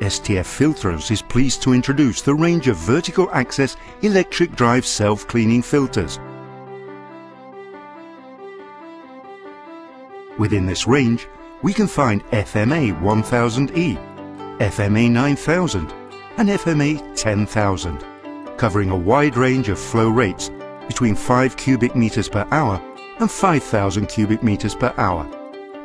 STF Filters is pleased to introduce the range of vertical access electric drive self-cleaning filters. Within this range, we can find FMA 1000E, FMA 9000 and FMA 10000, covering a wide range of flow rates between 5 cubic meters per hour and 5000 cubic meters per hour,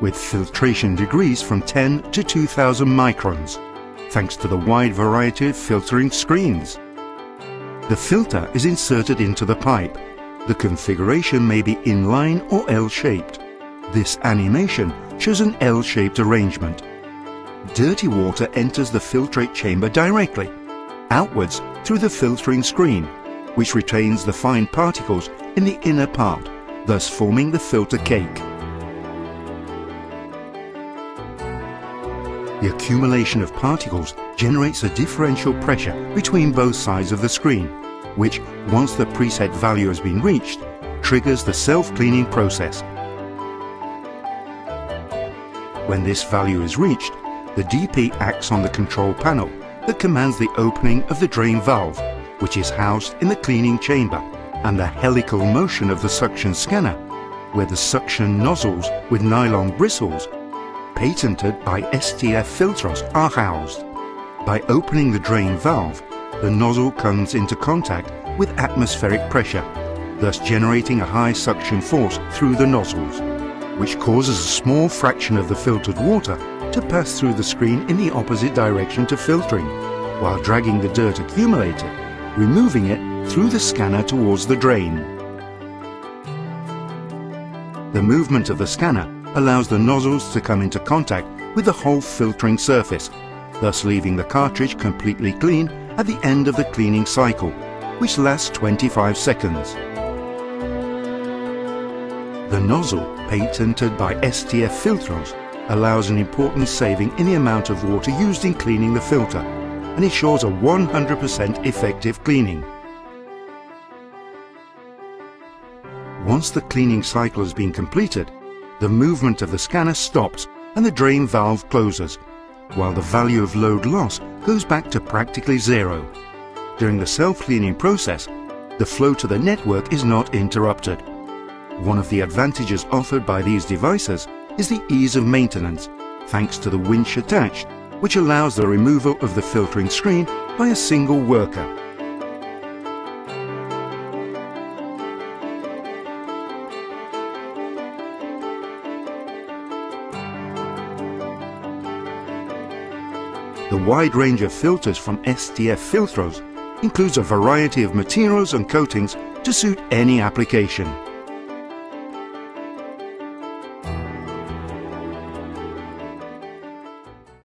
with filtration degrees from 10 to 2000 microns thanks to the wide variety of filtering screens. The filter is inserted into the pipe. The configuration may be inline or L-shaped. This animation shows an L-shaped arrangement. Dirty water enters the filtrate chamber directly, outwards through the filtering screen, which retains the fine particles in the inner part, thus forming the filter cake. The accumulation of particles generates a differential pressure between both sides of the screen, which, once the preset value has been reached, triggers the self-cleaning process. When this value is reached, the DP acts on the control panel that commands the opening of the drain valve, which is housed in the cleaning chamber, and the helical motion of the suction scanner, where the suction nozzles with nylon bristles patented by STF Filtros are housed. By opening the drain valve, the nozzle comes into contact with atmospheric pressure, thus generating a high suction force through the nozzles, which causes a small fraction of the filtered water to pass through the screen in the opposite direction to filtering, while dragging the dirt accumulated, removing it through the scanner towards the drain. The movement of the scanner allows the nozzles to come into contact with the whole filtering surface, thus leaving the cartridge completely clean at the end of the cleaning cycle, which lasts 25 seconds. The nozzle, patented by STF Filtros, allows an important saving in the amount of water used in cleaning the filter and ensures a 100% effective cleaning. Once the cleaning cycle has been completed, the movement of the scanner stops and the drain valve closes, while the value of load loss goes back to practically zero. During the self-cleaning process, the flow to the network is not interrupted. One of the advantages offered by these devices is the ease of maintenance, thanks to the winch attached, which allows the removal of the filtering screen by a single worker. The wide range of filters from STF Filtros includes a variety of materials and coatings to suit any application.